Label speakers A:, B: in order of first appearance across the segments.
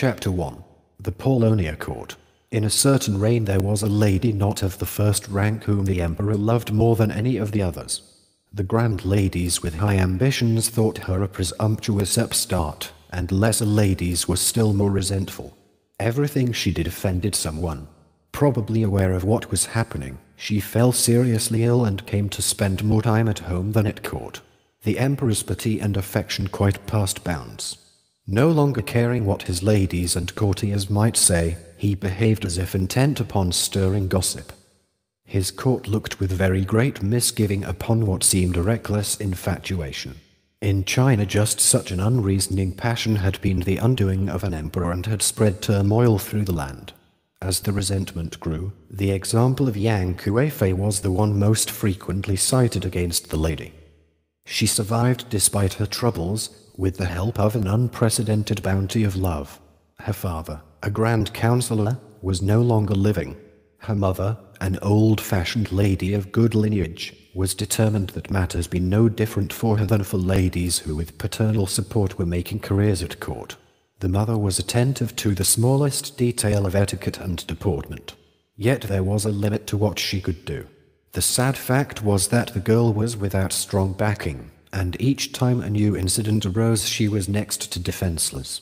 A: Chapter 1 The Paulownia Court. In a certain reign there was a lady not of the first rank whom the emperor loved more than any of the others. The grand ladies with high ambitions thought her a presumptuous upstart, and lesser ladies were still more resentful. Everything she did offended someone. Probably aware of what was happening, she fell seriously ill and came to spend more time at home than at court. The emperor's pity and affection quite passed bounds. No longer caring what his ladies and courtiers might say, he behaved as if intent upon stirring gossip. His court looked with very great misgiving upon what seemed a reckless infatuation. In China, just such an unreasoning passion had been the undoing of an emperor and had spread turmoil through the land. As the resentment grew, the example of Yang Kuei-fei was the one most frequently cited against the lady. She survived despite her troubles, with the help of an unprecedented bounty of love. Her father, a grand counselor, was no longer living. Her mother, an old-fashioned lady of good lineage, was determined that matters be no different for her than for ladies who with paternal support were making careers at court. The mother was attentive to the smallest detail of etiquette and deportment. Yet there was a limit to what she could do. The sad fact was that the girl was without strong backing, and each time a new incident arose she was next to defenseless.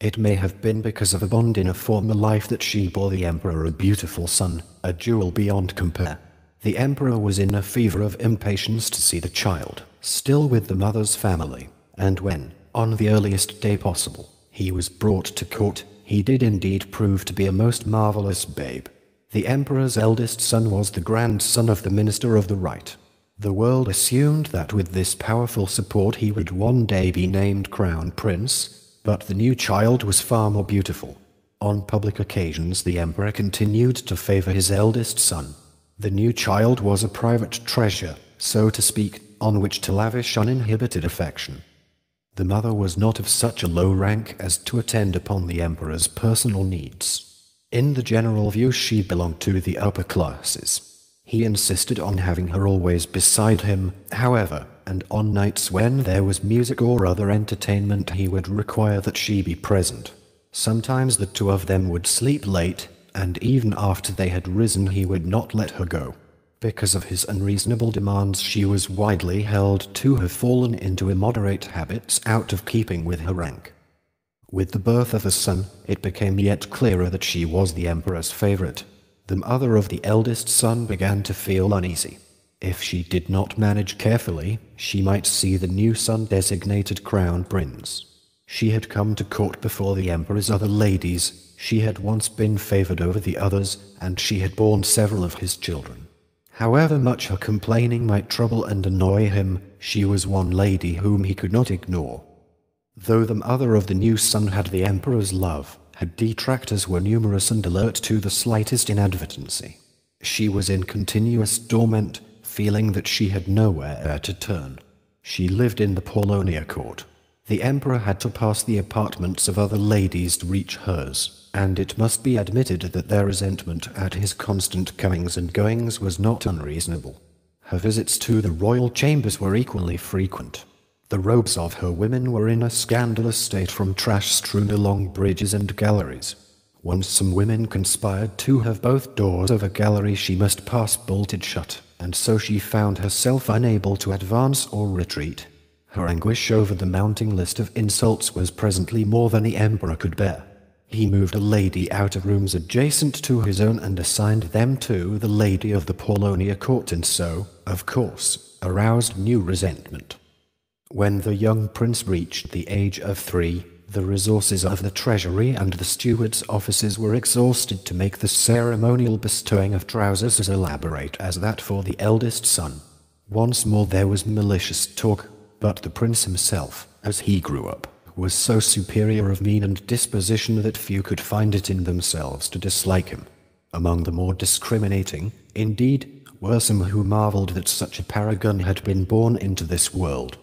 A: It may have been because of a bond in a former life that she bore the Emperor a beautiful son, a jewel beyond compare. The Emperor was in a fever of impatience to see the child, still with the mother's family, and when, on the earliest day possible, he was brought to court, he did indeed prove to be a most marvelous babe. The Emperor's eldest son was the grandson of the Minister of the Right, the world assumed that with this powerful support he would one day be named Crown Prince, but the new child was far more beautiful. On public occasions the emperor continued to favor his eldest son. The new child was a private treasure, so to speak, on which to lavish uninhibited affection. The mother was not of such a low rank as to attend upon the emperor's personal needs. In the general view she belonged to the upper classes. He insisted on having her always beside him, however, and on nights when there was music or other entertainment he would require that she be present. Sometimes the two of them would sleep late, and even after they had risen he would not let her go. Because of his unreasonable demands she was widely held to have fallen into immoderate habits out of keeping with her rank. With the birth of a son, it became yet clearer that she was the emperor's favorite, the mother of the eldest son began to feel uneasy. If she did not manage carefully, she might see the new son designated crown prince. She had come to court before the emperor's other ladies, she had once been favored over the others, and she had borne several of his children. However much her complaining might trouble and annoy him, she was one lady whom he could not ignore. Though the mother of the new son had the emperor's love, her detractors were numerous and alert to the slightest inadvertency. She was in continuous torment, feeling that she had nowhere to turn. She lived in the Paulownia court. The emperor had to pass the apartments of other ladies to reach hers, and it must be admitted that their resentment at his constant comings and goings was not unreasonable. Her visits to the royal chambers were equally frequent. The robes of her women were in a scandalous state from trash strewn along bridges and galleries. Once some women conspired to have both doors of a gallery she must pass bolted shut, and so she found herself unable to advance or retreat. Her anguish over the mounting list of insults was presently more than the emperor could bear. He moved a lady out of rooms adjacent to his own and assigned them to the lady of the Paulownia court and so, of course, aroused new resentment. When the young prince reached the age of three, the resources of the treasury and the steward's offices were exhausted to make the ceremonial bestowing of trousers as elaborate as that for the eldest son. Once more there was malicious talk, but the prince himself, as he grew up, was so superior of mien and disposition that few could find it in themselves to dislike him. Among the more discriminating, indeed, were some who marveled that such a paragon had been born into this world.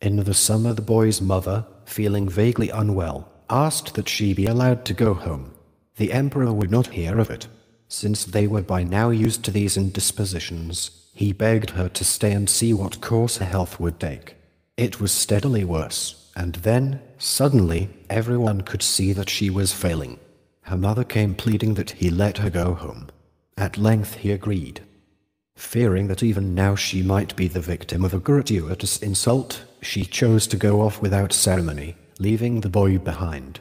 A: In the summer, the boy's mother, feeling vaguely unwell, asked that she be allowed to go home. The emperor would not hear of it. Since they were by now used to these indispositions, he begged her to stay and see what course her health would take. It was steadily worse, and then, suddenly, Everyone could see that she was failing. Her mother came pleading that he let her go home. At length he agreed. Fearing that even now she might be the victim of a gratuitous insult, she chose to go off without ceremony, leaving the boy behind.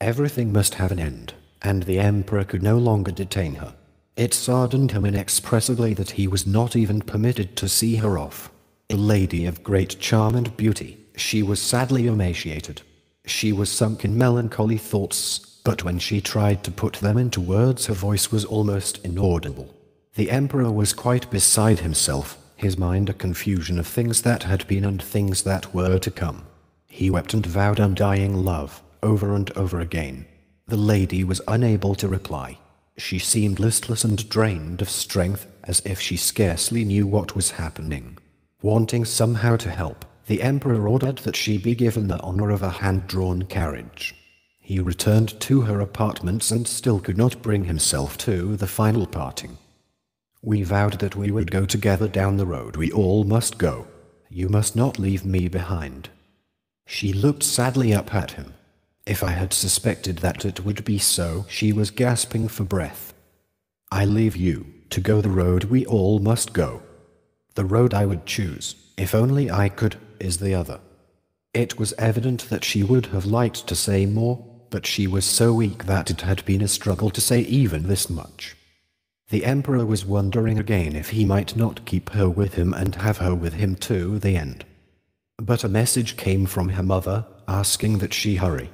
A: Everything must have an end, and the Emperor could no longer detain her. It saddened him inexpressibly that he was not even permitted to see her off. A lady of great charm and beauty, she was sadly emaciated. She was sunk in melancholy thoughts, but when she tried to put them into words her voice was almost inaudible. The Emperor was quite beside himself, his mind a confusion of things that had been and things that were to come. He wept and vowed undying love, over and over again. The lady was unable to reply. She seemed listless and drained of strength, as if she scarcely knew what was happening. Wanting somehow to help, the Emperor ordered that she be given the honor of a hand-drawn carriage. He returned to her apartments and still could not bring himself to the final parting. We vowed that we would go together down the road we all must go. You must not leave me behind. She looked sadly up at him. If I had suspected that it would be so, she was gasping for breath. I leave you, to go the road we all must go. The road I would choose, if only I could, is the other. It was evident that she would have liked to say more, but she was so weak that it had been a struggle to say even this much. The Emperor was wondering again if he might not keep her with him and have her with him to the end. But a message came from her mother, asking that she hurry.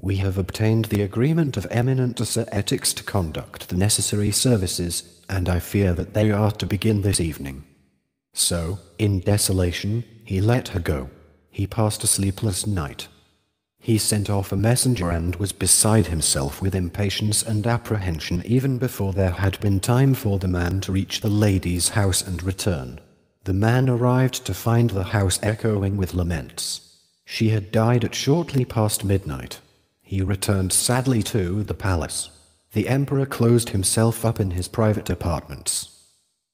A: We have obtained the agreement of eminent ascetics to conduct the necessary services, and I fear that they are to begin this evening. So, in desolation, he let her go. He passed a sleepless night. He sent off a messenger and was beside himself with impatience and apprehension even before there had been time for the man to reach the lady's house and return. The man arrived to find the house echoing with laments. She had died at shortly past midnight. He returned sadly to the palace. The emperor closed himself up in his private apartments.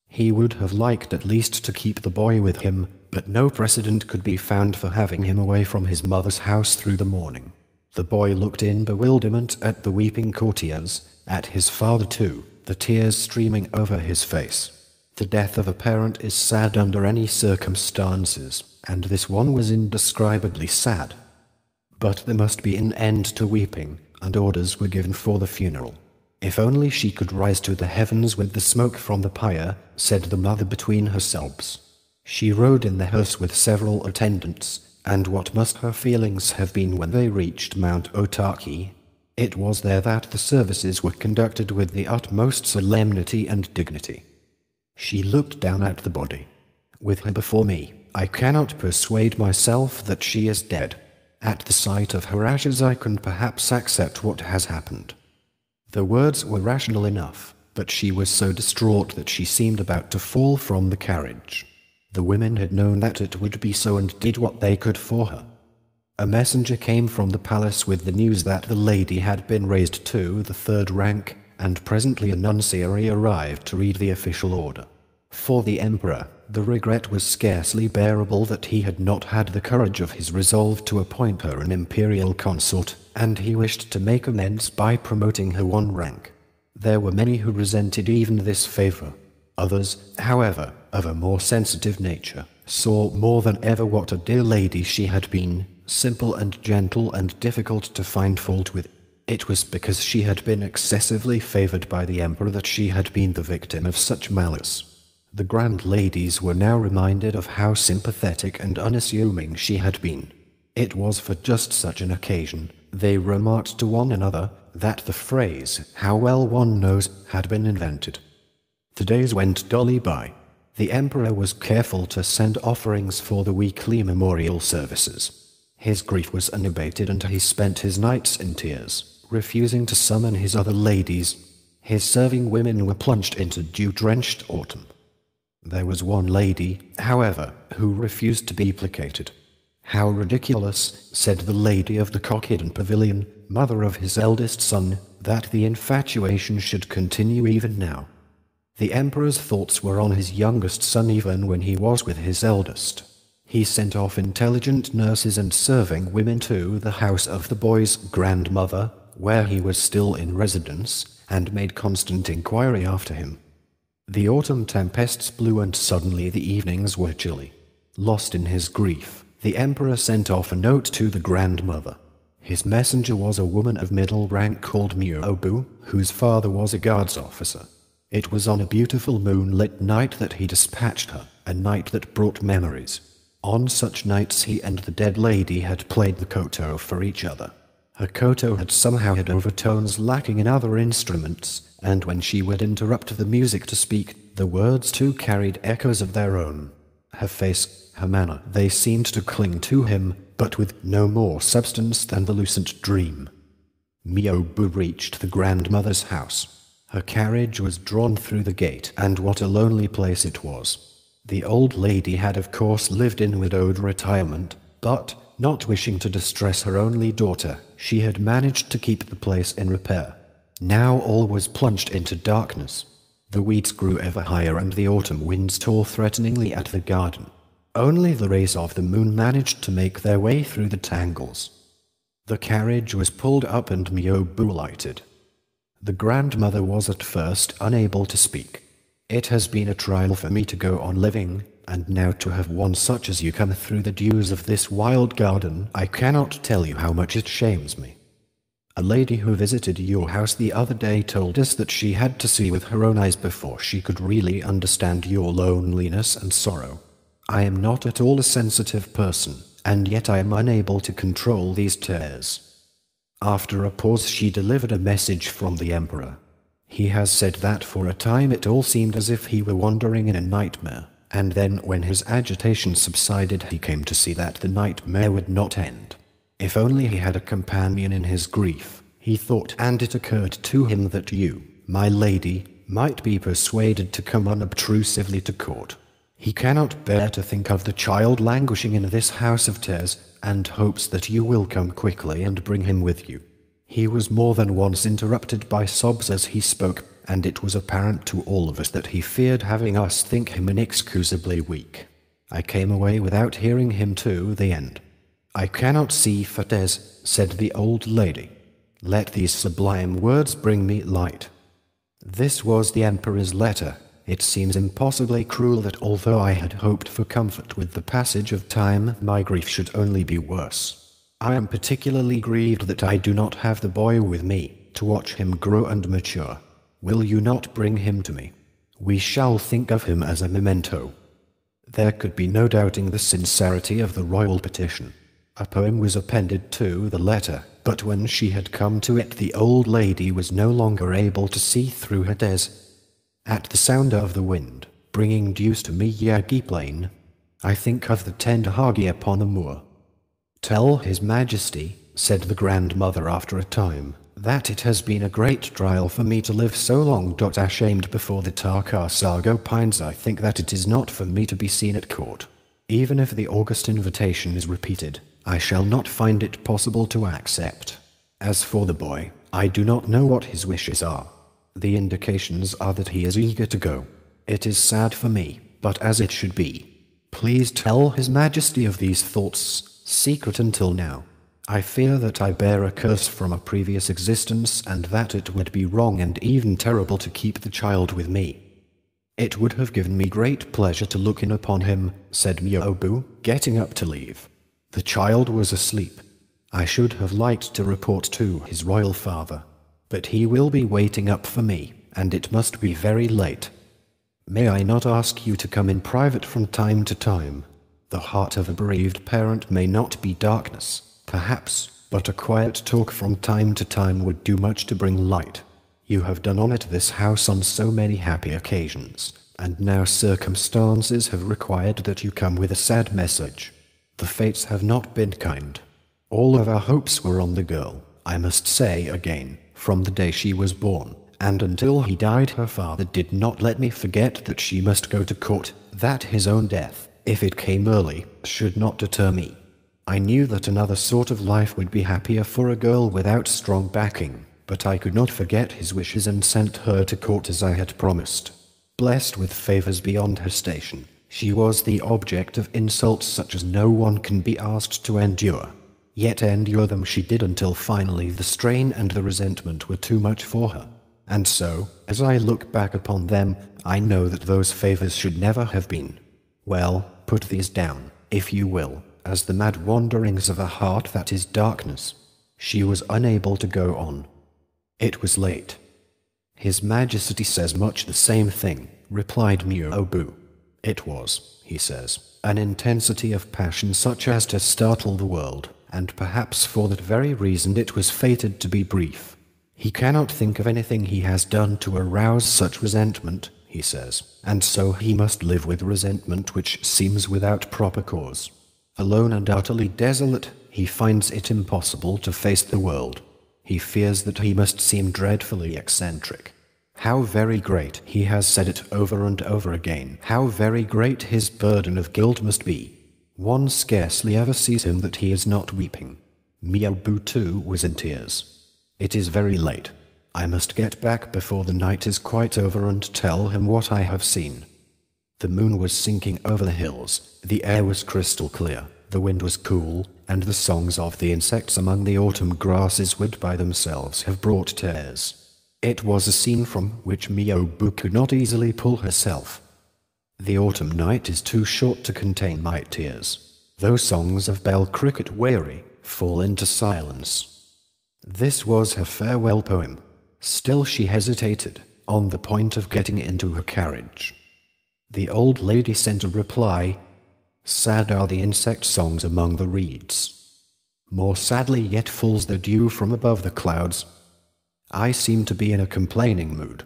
A: He would have liked at least to keep the boy with him, but no precedent could be found for having him away from his mother's house through the morning. The boy looked in bewilderment at the weeping courtiers, at his father too, the tears streaming over his face. The death of a parent is sad under any circumstances, and this one was indescribably sad. But there must be an end to weeping, and orders were given for the funeral. If only she could rise to the heavens with the smoke from the pyre, said the mother between her sobs. She rode in the hearse with several attendants, and what must her feelings have been when they reached Mount Otaki? It was there that the services were conducted with the utmost solemnity and dignity. She looked down at the body. With her before me, I cannot persuade myself that she is dead. At the sight of her ashes I can perhaps accept what has happened. The words were rational enough, but she was so distraught that she seemed about to fall from the carriage. The women had known that it would be so and did what they could for her. A messenger came from the palace with the news that the lady had been raised to the third rank, and presently a nunciary arrived to read the official order. For the emperor, the regret was scarcely bearable that he had not had the courage of his resolve to appoint her an imperial consort, and he wished to make amends by promoting her one rank. There were many who resented even this favor. Others, however, of a more sensitive nature, saw more than ever what a dear lady she had been, simple and gentle and difficult to find fault with. It was because she had been excessively favored by the emperor that she had been the victim of such malice. The grand ladies were now reminded of how sympathetic and unassuming she had been. It was for just such an occasion, they remarked to one another, that the phrase, how well one knows, had been invented. The days went dully by. The emperor was careful to send offerings for the weekly memorial services. His grief was unabated and he spent his nights in tears, refusing to summon his other ladies. His serving women were plunged into dew-drenched autumn. There was one lady, however, who refused to be placated. How ridiculous, said the lady of the Kokiden pavilion, mother of his eldest son, that the infatuation should continue even now. The emperor's thoughts were on his youngest son even when he was with his eldest. He sent off intelligent nurses and serving women to the house of the boy's grandmother, where he was still in residence, and made constant inquiry after him. The autumn tempests blew and suddenly the evenings were chilly. Lost in his grief, the emperor sent off a note to the grandmother. His messenger was a woman of middle rank called Myobu, whose father was a guards officer. It was on a beautiful moonlit night that he dispatched her, a night that brought memories. On such nights he and the dead lady had played the koto for each other. Her koto had somehow had overtones lacking in other instruments, and when she would interrupt the music to speak, the words too carried echoes of their own. Her face, her manner, they seemed to cling to him, but with no more substance than the lucent dream. Myobu reached the grandmother's house. Her carriage was drawn through the gate, and what a lonely place it was. The old lady had of course lived in widowed retirement, but, not wishing to distress her only daughter, she had managed to keep the place in repair. Now all was plunged into darkness. The weeds grew ever higher and the autumn winds tore threateningly at the garden. Only the rays of the moon managed to make their way through the tangles. The carriage was pulled up and Myobu lighted. The grandmother was at first unable to speak. It has been a trial for me to go on living, and now to have one such as you come through the dews of this wild garden, I cannot tell you how much it shames me. A lady who visited your house the other day told us that she had to see with her own eyes before she could really understand your loneliness and sorrow. I am not at all a sensitive person, and yet I am unable to control these tears. After a pause, she delivered a message from the Emperor. He has said that for a time it all seemed as if he were wandering in a nightmare, and then when his agitation subsided, he came to see that the nightmare would not end. If only he had a companion in his grief, he thought, and it occurred to him that you, my lady, might be persuaded to come unobtrusively to court. He cannot bear to think of the child languishing in this house of tears, and hopes that you will come quickly and bring him with you. He was more than once interrupted by sobs as he spoke, and it was apparent to all of us that he feared having us think him inexcusably weak. I came away without hearing him to the end. I cannot see Fatez, said the old lady. Let these sublime words bring me light. This was the Emperor's letter, it seems impossibly cruel that although I had hoped for comfort with the passage of time, my grief should only be worse. I am particularly grieved that I do not have the boy with me, to watch him grow and mature. Will you not bring him to me? We shall think of him as a memento. There could be no doubting the sincerity of the royal petition. A poem was appended to the letter, but when she had come to it the old lady was no longer able to see through her des at the sound of the wind, bringing dews to Miyagi Plain, I think of the tender Hagi upon the moor. Tell His Majesty, said the grandmother after a time, that it has been a great trial for me to live so long. Ashamed before the Takasago pines, I think that it is not for me to be seen at court. Even if the August invitation is repeated, I shall not find it possible to accept. As for the boy, I do not know what his wishes are. The indications are that he is eager to go. It is sad for me, but as it should be. Please tell His Majesty of these thoughts, secret until now. I fear that I bear a curse from a previous existence and that it would be wrong and even terrible to keep the child with me. It would have given me great pleasure to look in upon him, said Myobu, getting up to leave. The child was asleep. I should have liked to report to his royal father but he will be waiting up for me, and it must be very late. May I not ask you to come in private from time to time? The heart of a bereaved parent may not be darkness, perhaps, but a quiet talk from time to time would do much to bring light. You have done honor to this house on so many happy occasions, and now circumstances have required that you come with a sad message. The fates have not been kind. All of our hopes were on the girl, I must say again from the day she was born, and until he died her father did not let me forget that she must go to court, that his own death, if it came early, should not deter me. I knew that another sort of life would be happier for a girl without strong backing, but I could not forget his wishes and sent her to court as I had promised. Blessed with favors beyond her station, She was the object of insults such as no one can be asked to endure. Yet endure them she did until finally the strain and the resentment were too much for her. And so, as I look back upon them, I know that those favors should never have been. Well, put these down, if you will, as the mad wanderings of a heart that is darkness. She was unable to go on. It was late. His Majesty says much the same thing, replied Myobu. It was, he says, an intensity of passion such as to startle the world, and perhaps for that very reason it was fated to be brief. He cannot think of anything he has done to arouse such resentment, he says, and so he must live with resentment which seems without proper cause. Alone and utterly desolate, he finds it impossible to face the world. He fears that he must seem dreadfully eccentric. How very great, he has said it over and over again, how very great his burden of guilt must be. One scarcely ever sees him that he is not weeping. Myobu too was in tears. It is very late. I must get back before the night is quite over and tell him what I have seen. The moon was sinking over the hills, the air was crystal clear, the wind was cool, and the songs of the insects among the autumn grasses would by themselves have brought tears. It was a scene from which Myobu could not easily pull herself. The autumn night is too short to contain my tears. Those songs of bell cricket weary, fall into silence. This was her farewell poem. Still she hesitated, on the point of getting into her carriage. The old lady sent a reply. Sad are the insect songs among the reeds. More sadly yet falls the dew from above the clouds, I seem to be in a complaining mood.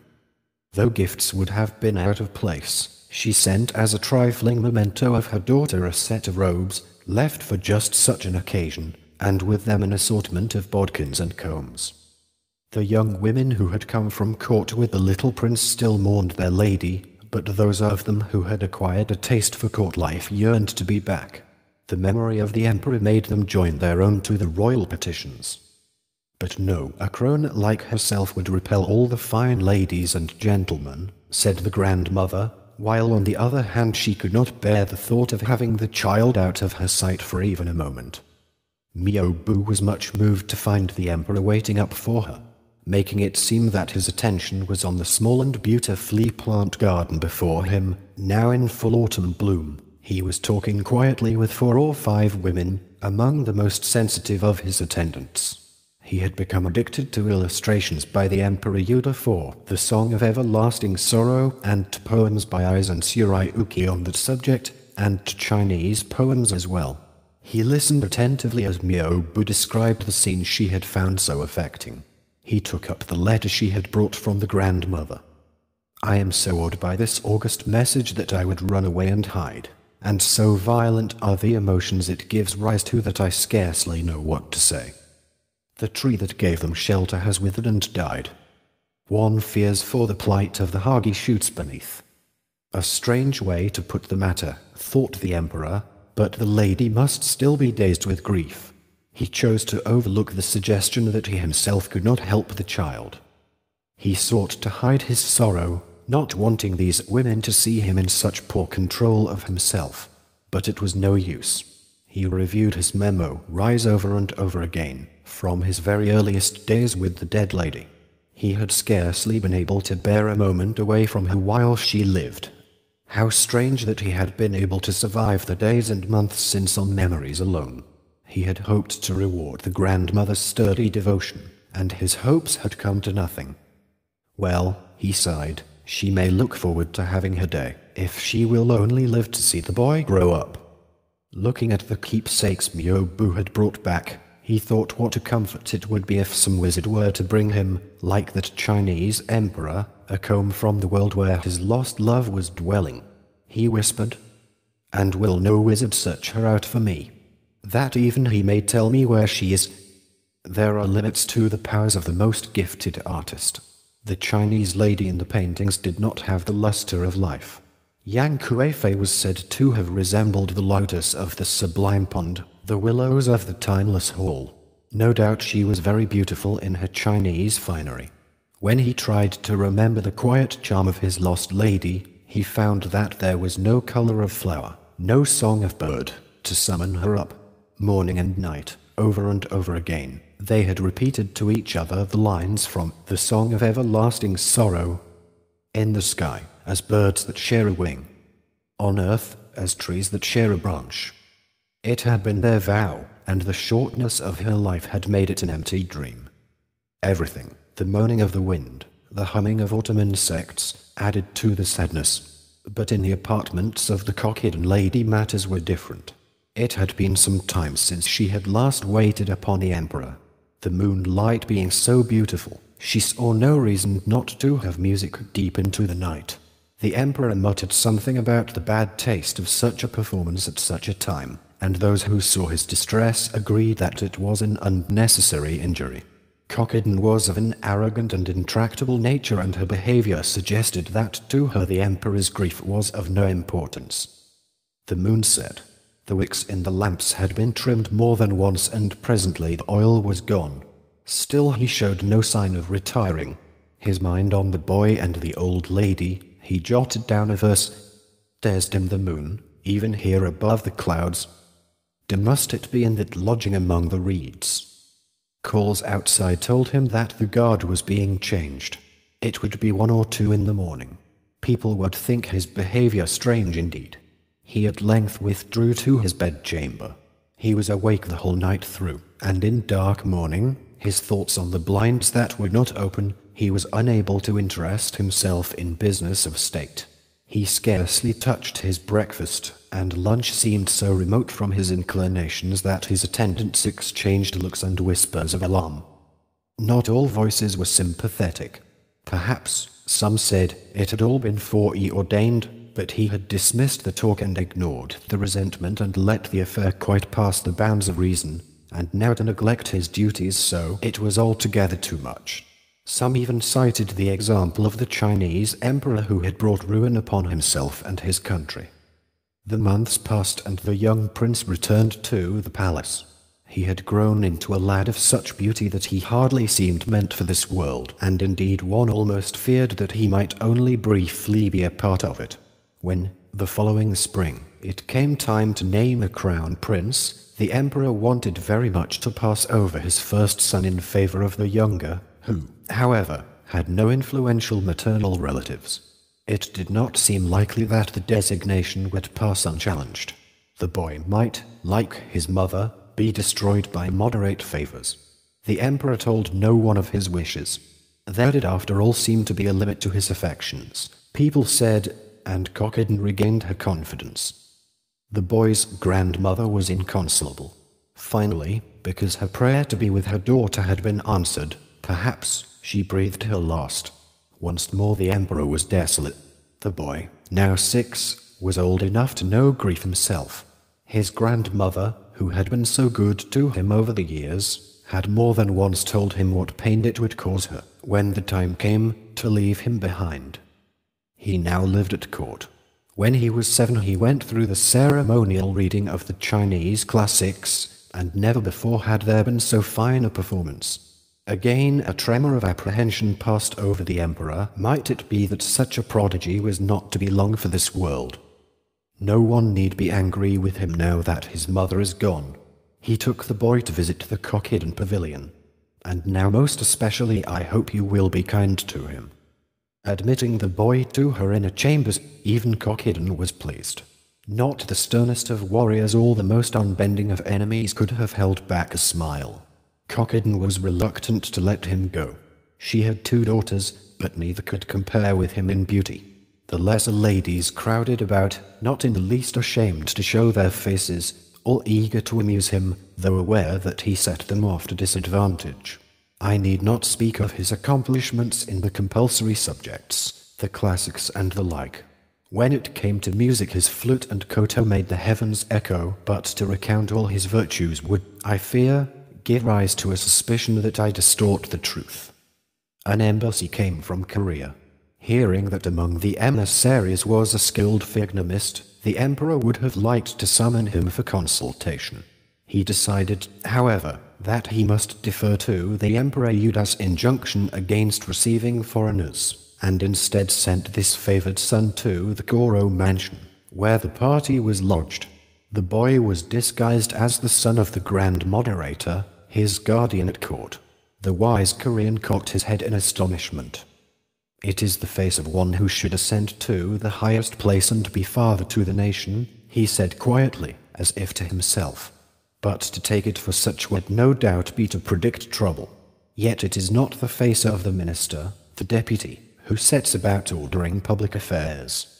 A: Though gifts would have been out of place, she sent as a trifling memento of her daughter a set of robes, left for just such an occasion, and with them an assortment of bodkins and combs. The young women who had come from court with the little prince still mourned their lady, but those of them who had acquired a taste for court life yearned to be back. The memory of the emperor made them join their own to the royal petitions. But no, a crone like herself would repel all the fine ladies and gentlemen, said the grandmother, while on the other hand she could not bear the thought of having the child out of her sight for even a moment. Myobu was much moved to find the emperor waiting up for her, making it seem that his attention was on the small and beautifully plant garden before him, now in full autumn bloom. He was talking quietly with four or five women, among the most sensitive of his attendants. He had become addicted to illustrations by the Emperor Uda for, the Song of Everlasting Sorrow, and to poems by Ise and Tsurayuki on that subject, and to Chinese poems as well. He listened attentively as Myobu described the scene she had found so affecting. He took up the letter she had brought from the grandmother. I am so awed by this august message that I would run away and hide, and so violent are the emotions it gives rise to that I scarcely know what to say. The tree that gave them shelter has withered and died. One fears for the plight of the Hagi shoots beneath. A strange way to put the matter, thought the Emperor, but the lady must still be dazed with grief. He chose to overlook the suggestion that he himself could not help the child. He sought to hide his sorrow, not wanting these women to see him in such poor control of himself. But it was no use. He reviewed his memo, rise over and over again, from his very earliest days with the dead lady. He had scarcely been able to bear a moment away from her while she lived. How strange that he had been able to survive the days and months since on memories alone. He had hoped to reward the grandmother's sturdy devotion, and his hopes had come to nothing. Well, he sighed, she may look forward to having her day, if she will only live to see the boy grow up. Looking at the keepsakes Myobu had brought back, he thought what a comfort it would be if some wizard were to bring him, like that Chinese emperor, a comb from the world where his lost love was dwelling. He whispered, And will no wizard search her out for me? That even he may tell me where she is. There are limits to the powers of the most gifted artist. The Chinese lady in the paintings did not have the luster of life. Yang Kuei-fei was said to have resembled the lotus of the sublime pond, the willows of the timeless hall. No doubt she was very beautiful in her Chinese finery. When he tried to remember the quiet charm of his lost lady, he found that there was no color of flower, no song of bird, to summon her up. Morning and night, over and over again, they had repeated to each other the lines from the Song of Everlasting Sorrow. In the sky, as birds that share a wing. On earth, as trees that share a branch. It had been their vow, and the shortness of her life had made it an empty dream. Everything, the moaning of the wind, the humming of autumn insects, added to the sadness. But in the apartments of the Kokiden lady matters were different. It had been some time since she had last waited upon the emperor. The moonlight being so beautiful, she saw no reason not to have music deep into the night. The emperor muttered something about the bad taste of such a performance at such a time, and those who saw his distress agreed that it was an unnecessary injury. Kokiden was of an arrogant and intractable nature, and her behavior suggested that to her the emperor's grief was of no importance. The moon set. the wicks in the lamps had been trimmed more than once, and presently the oil was gone. Still, he showed no sign of retiring. His mind on the boy and the old lady, he jotted down a verse There's dim the moon, even here above the clouds. Dim must it be in that lodging among the reeds. Calls outside told him that the guard was being changed. It would be one or two in the morning. People would think his behavior strange indeed. He at length withdrew to his bedchamber. He was awake the whole night through, and in dark morning, his thoughts on the blinds that would not open, he was unable to interest himself in business of state. He scarcely touched his breakfast, and lunch seemed so remote from his inclinations that his attendants exchanged looks and whispers of alarm. Not all voices were sympathetic. Perhaps, some said, it had all been foreordained, but he had dismissed the talk and ignored the resentment and let the affair quite pass the bounds of reason, and now to neglect his duties so it was altogether too much. Some even cited the example of the Chinese emperor who had brought ruin upon himself and his country. The months passed and the young prince returned to the palace. He had grown into a lad of such beauty that he hardly seemed meant for this world, and indeed one almost feared that he might only briefly be a part of it. When, the following spring, it came time to name a crown prince, the emperor wanted very much to pass over his first son in favor of the younger, who, however, had no influential maternal relatives. It did not seem likely that the designation would pass unchallenged. The boy might, like his mother, be destroyed by moderate favors. The emperor told no one of his wishes. There did after all seem to be a limit to his affections. People said and Kokiden regained her confidence. The boy's grandmother was inconsolable. Finally, because her prayer to be with her daughter had been answered, perhaps she breathed her last. Once more the emperor was desolate. The boy, now six, was old enough to know grief himself. His grandmother, who had been so good to him over the years, had more than once told him what pain it would cause her, when the time came, to leave him behind. He now lived at court. When he was seven, he went through the ceremonial reading of the Chinese classics, and never before had there been so fine a performance. Again, a tremor of apprehension passed over the emperor. Might it be that such a prodigy was not to be long for this world? No one need be angry with him now that his mother is gone. He took the boy to visit the Kokiden pavilion. And now most especially I hope you will be kind to him. Admitting the boy to her inner chambers, even Kokiden was pleased. Not the sternest of warriors or the most unbending of enemies could have held back a smile. Kokiden was reluctant to let him go. She had two daughters, but neither could compare with him in beauty. The lesser ladies crowded about, not in the least ashamed to show their faces, all eager to amuse him, though aware that he set them off to disadvantage. I need not speak of his accomplishments in the compulsory subjects, the classics and the like. When it came to music his flute and koto made the heavens echo, but to recount all his virtues would, I fear, give rise to a suspicion that I distort the truth. An embassy came from Korea. Hearing that among the emissaries was a skilled physiognomist, the emperor would have liked to summon him for consultation. He decided, however, that he must defer to the Emperor Uda's injunction against receiving foreigners. and instead sent this favored son to the Goro mansion, where the party was lodged. The boy was disguised as the son of the Grand Moderator, his guardian at court. The wise Korean cocked his head in astonishment. It is the face of one who should ascend to the highest place and be father to the nation, he said quietly, as if to himself. But to take it for such would no doubt be to predict trouble. Yet it is not the face of the minister, the deputy, who sets about ordering public affairs.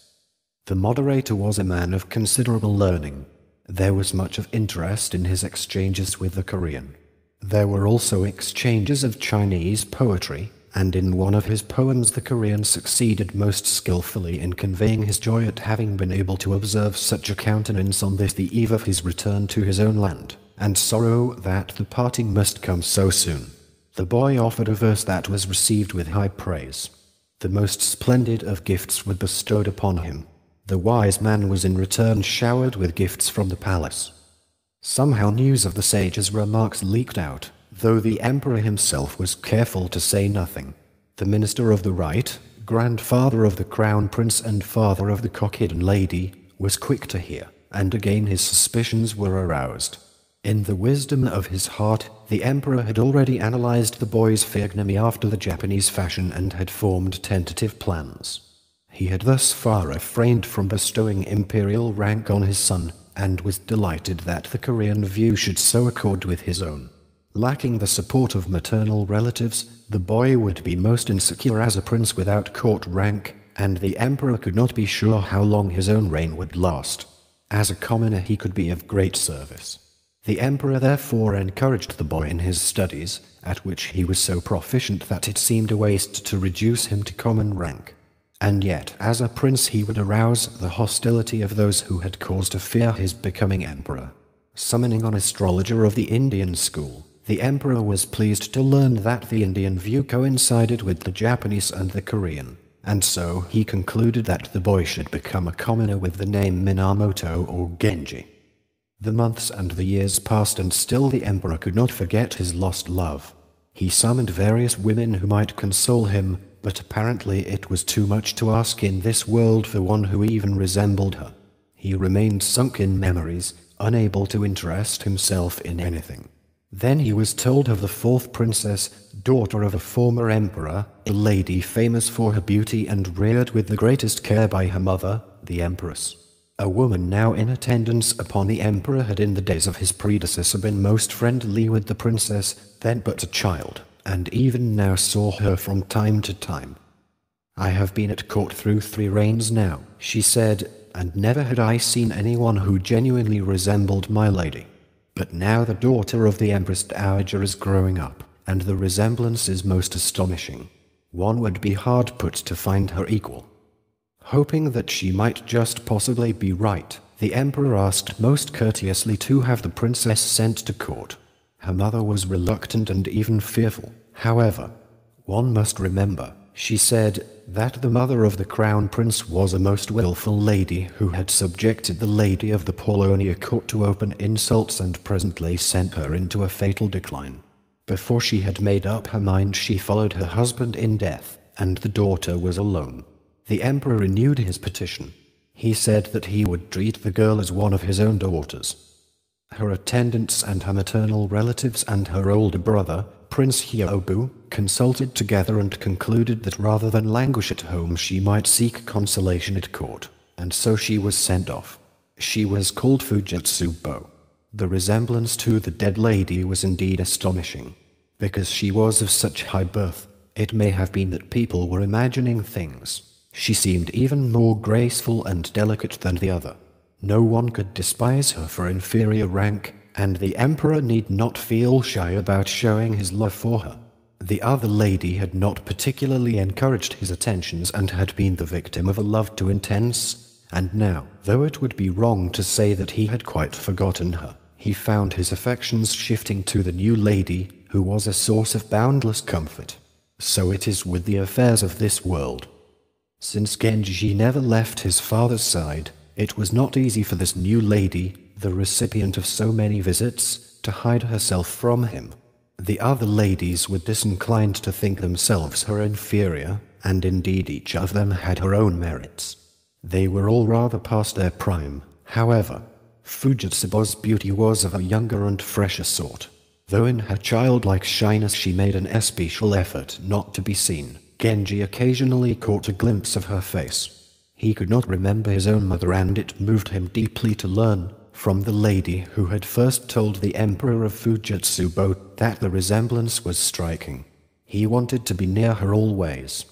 A: The moderator was a man of considerable learning. There was much of interest in his exchanges with the Korean. There were also exchanges of Chinese poetry, and in one of his poems the Korean succeeded most skillfully in conveying his joy at having been able to observe such a countenance on this the eve of his return to his own land, and sorrow that the parting must come so soon. The boy offered a verse that was received with high praise. The most splendid of gifts were bestowed upon him. The wise man was in return showered with gifts from the palace. Somehow news of the sage's remarks leaked out, though the emperor himself was careful to say nothing. The minister of the right, grandfather of the crown prince and father of the Kokiden lady, was quick to hear, and again his suspicions were aroused. In the wisdom of his heart, the emperor had already analyzed the boy's physiognomy after the Japanese fashion and had formed tentative plans. He had thus far refrained from bestowing imperial rank on his son, and was delighted that the Korean view should so accord with his own. Lacking the support of maternal relatives, the boy would be most insecure as a prince without court rank, and the emperor could not be sure how long his own reign would last. As a commoner he could be of great service. The emperor therefore encouraged the boy in his studies, at which he was so proficient that it seemed a waste to reduce him to common rank. And yet, as a prince he would arouse the hostility of those who had cause to fear his becoming emperor. Summoning an astrologer of the Indian school, the emperor was pleased to learn that the Indian view coincided with the Japanese and the Korean, and so he concluded that the boy should become a commoner with the name Minamoto or Genji. The months and the years passed and still the emperor could not forget his lost love. He summoned various women who might console him, but apparently it was too much to ask in this world for one who even resembled her. He remained sunk in memories, unable to interest himself in anything. Then he was told of the fourth princess, daughter of a former emperor, a lady famous for her beauty and reared with the greatest care by her mother, the empress. A woman now in attendance upon the emperor had in the days of his predecessor been most friendly with the princess, then but a child, and even now saw her from time to time. I have been at court through three reigns now, she said, and never had I seen anyone who genuinely resembled my lady. But now the daughter of the Empress Dowager is growing up, and the resemblance is most astonishing. One would be hard put to find her equal. Hoping that she might just possibly be right, the emperor asked most courteously to have the princess sent to court. Her mother was reluctant and even fearful. However, one must remember, she said, that the mother of the crown prince was a most wilful lady who had subjected the lady of the Paulownia court to open insults and presently sent her into a fatal decline. Before she had made up her mind she followed her husband in death, and the daughter was alone. The emperor renewed his petition. He said that he would treat the girl as one of his own daughters. Her attendants and her maternal relatives and her older brother, Prince Hyobu, consulted together and concluded that rather than languish at home she might seek consolation at court, and so she was sent off. She was called Fujitsubo. The resemblance to the dead lady was indeed astonishing. Because she was of such high birth, it may have been that people were imagining things. She seemed even more graceful and delicate than the other. No one could despise her for inferior rank, and the emperor need not feel shy about showing his love for her. The other lady had not particularly encouraged his attentions and had been the victim of a love too intense, and now, though it would be wrong to say that he had quite forgotten her, he found his affections shifting to the new lady, who was a source of boundless comfort. So it is with the affairs of this world. Since Genji never left his father's side, it was not easy for this new lady, the recipient of so many visits, to hide herself from him. The other ladies were disinclined to think themselves her inferior, and indeed each of them had her own merits. They were all rather past their prime, however. Fujitsubo's beauty was of a younger and fresher sort. Though in her childlike shyness she made an especial effort not to be seen, Genji occasionally caught a glimpse of her face. He could not remember his own mother and it moved him deeply to learn, from the lady who had first told the Emperor of Fujitsubo that the resemblance was striking. He wanted to be near her always.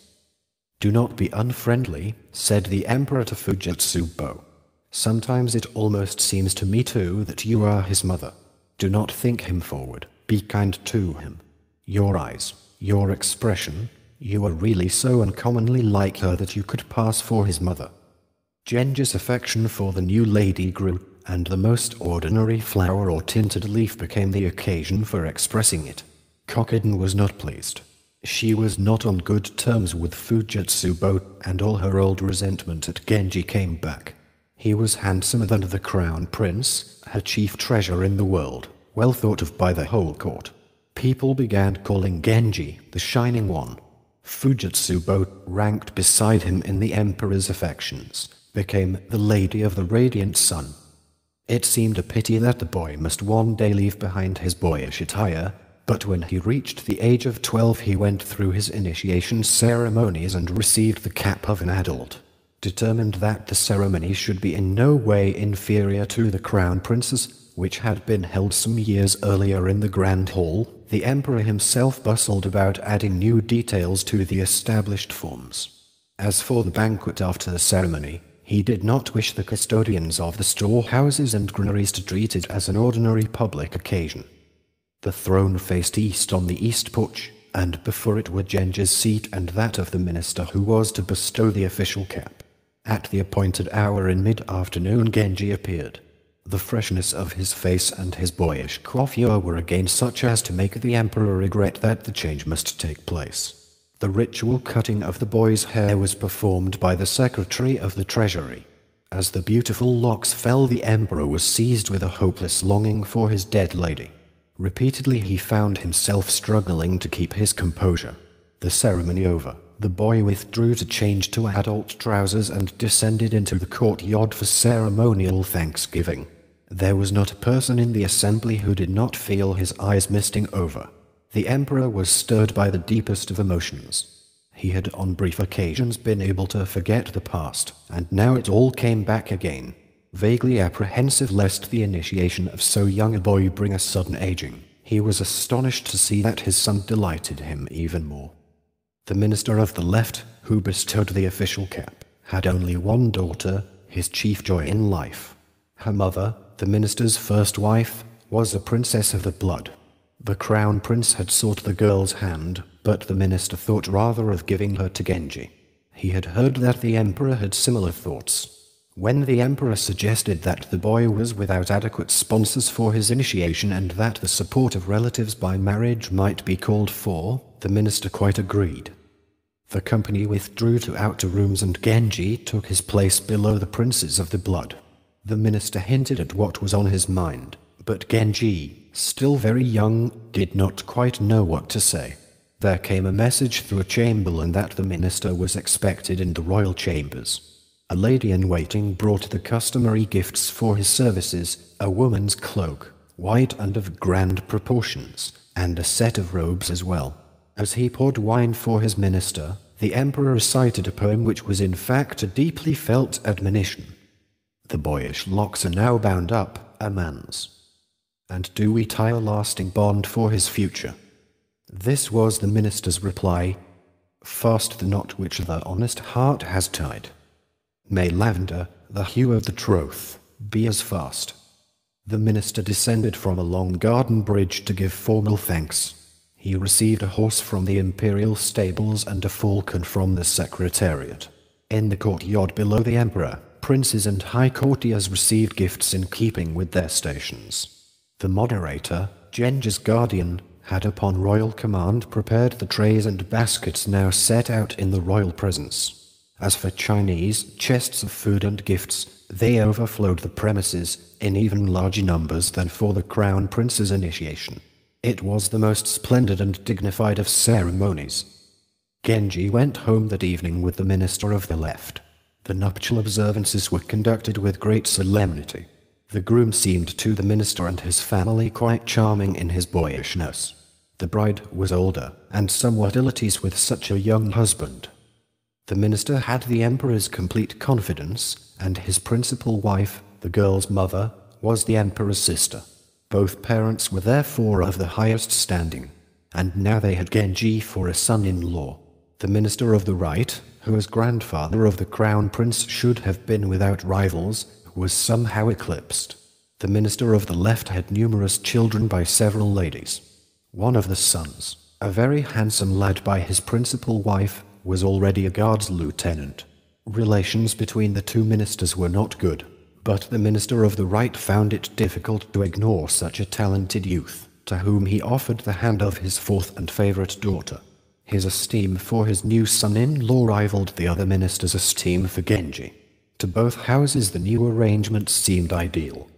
A: Do not be unfriendly, said the Emperor to Fujitsubo. Sometimes it almost seems to me too that you are his mother. Do not think him forward, be kind to him. Your eyes, your expression, you are really so uncommonly like her that you could pass for his mother. Genji's affection for the new lady grew, and the most ordinary flower or tinted leaf became the occasion for expressing it. Kokiden was not pleased. She was not on good terms with Fujitsubo, and all her old resentment at Genji came back. He was handsomer than the crown prince, her chief treasure in the world, well thought of by the whole court. People began calling Genji the Shining One. Fujitsubo, ranked beside him in the emperor's affections, became the Lady of the Radiant Sun. It seemed a pity that the boy must one day leave behind his boyish attire but when he reached the age of 12 he went through his initiation ceremonies and received the cap of an adult. Determined that the ceremony should be in no way inferior to the crown princess, which had been held some years earlier in the Grand Hall, the emperor himself bustled about adding new details to the established forms. As for the banquet after the ceremony, he did not wish the custodians of the storehouses and granaries to treat it as an ordinary public occasion. The throne faced east on the east porch, and before it were Genji's seat and that of the minister who was to bestow the official cap. At the appointed hour in mid-afternoon Genji appeared. The freshness of his face and his boyish coiffure were again such as to make the emperor regret that the change must take place. The ritual cutting of the boy's hair was performed by the secretary of the treasury. As the beautiful locks fell the emperor was seized with a hopeless longing for his dead lady. Repeatedly he found himself struggling to keep his composure. The ceremony over, the boy withdrew to change to adult trousers and descended into the courtyard for ceremonial thanksgiving. There was not a person in the assembly who did not feel his eyes misting over. The emperor was stirred by the deepest of emotions. He had on brief occasions been able to forget the past, and now it all came back again vaguely apprehensive lest the initiation of so young a boy bring a sudden aging. He was astonished to see that his son delighted him even more. The minister of the left, who bestowed the official cap, had only one daughter, his chief joy in life. Her mother, the minister's first wife, was a princess of the blood. The crown prince had sought the girl's hand, but the minister thought rather of giving her to Genji. He had heard that the emperor had similar thoughts, when the Emperor suggested that the boy was without adequate sponsors for his initiation and that the support of relatives by marriage might be called for, the minister quite agreed. The company withdrew to outer rooms and Genji took his place below the princes of the blood. The minister hinted at what was on his mind, but Genji, still very young, did not quite know what to say. There came a message through a chamberlain that the minister was expected in the royal chambers. A lady in waiting brought the customary gifts for his services, a woman's cloak, white and of grand proportions, and a set of robes as well. As he poured wine for his minister, the emperor recited a poem which was in fact a deeply felt admonition. The boyish locks are now bound up, a man's. And do we tie a lasting bond for his future? This was the minister's reply Fast the knot which the honest heart has tied. May lavender, the hue of the troth, be as fast. The minister descended from a long garden bridge to give formal thanks. He received a horse from the imperial stables and a falcon from the secretariat. In the courtyard below the emperor, princes and high courtiers received gifts in keeping with their stations. The moderator, Genji's guardian, had upon royal command prepared the trays and baskets now set out in the royal presence. As for Chinese chests of food and gifts, they overflowed the premises in even larger numbers than for the crown prince's initiation. It was the most splendid and dignified of ceremonies. Genji went home that evening with the minister of the left. The nuptial observances were conducted with great solemnity. The groom seemed to the minister and his family quite charming in his boyishness. The bride was older, and somewhat ill at ease with such a young husband. The minister had the emperor's complete confidence, and his principal wife, the girl's mother, was the emperor's sister. Both parents were therefore of the highest standing, and now they had Genji for a son-in-law. The minister of the right, who as grandfather of the crown prince should have been without rivals, was somehow eclipsed. The minister of the left had numerous children by several ladies. One of the sons, a very handsome lad by his principal wife, was already a guards lieutenant. Relations between the two ministers were not good, but the minister of the right found it difficult to ignore such a talented youth, to whom he offered the hand of his fourth and favorite daughter. His esteem for his new son-in-law rivaled the other minister's esteem for Genji. To both houses the new arrangement seemed ideal.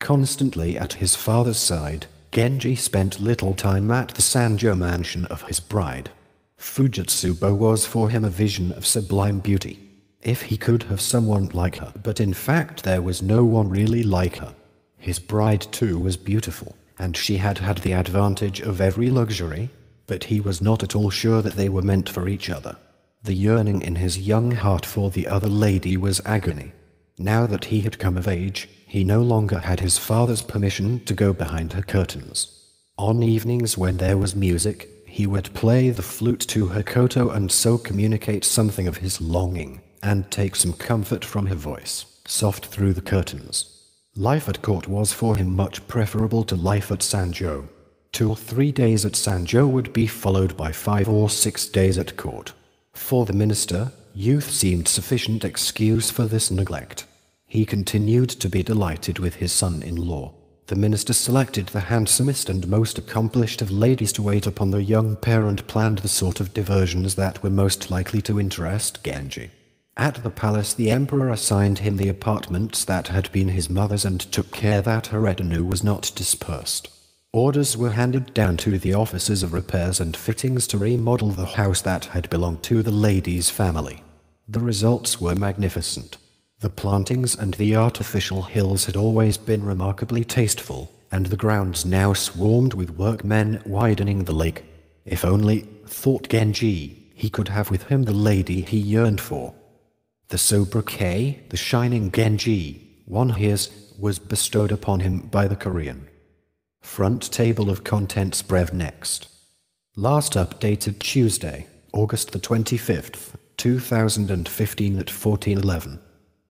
A: Constantly at his father's side, Genji spent little time at the Sanjo mansion of his bride. Fujitsubo was for him a vision of sublime beauty. If he could have someone like her, but in fact there was no one really like her. His bride too was beautiful, and she had had the advantage of every luxury, but he was not at all sure that they were meant for each other. The yearning in his young heart for the other lady was agony. Now that he had come of age, he no longer had his father's permission to go behind her curtains. On evenings when there was music, he would play the flute to her koto and so communicate something of his longing, and take some comfort from her voice, soft through the curtains. Life at court was for him much preferable to life at Sanjo. Two or three days at Sanjo would be followed by five or six days at court. For the minister, youth seemed sufficient excuse for this neglect. He continued to be delighted with his son-in-law. The minister selected the handsomest and most accomplished of ladies to wait upon the young pair and planned the sort of diversions that were most likely to interest Genji. At the palace the emperor assigned him the apartments that had been his mother's and took care that her retinue was not dispersed. Orders were handed down to the officers of repairs and fittings to remodel the house that had belonged to the lady's family. The results were magnificent. The plantings and the artificial hills had always been remarkably tasteful, and the grounds now swarmed with workmen widening the lake. If only, thought Genji, he could have with him the lady he yearned for. The sobriquet, the shining Genji, one hears, was bestowed upon him by the Korean. Front table of contents Brev next. Last updated Tuesday, August the 25th, 2015 at 1411.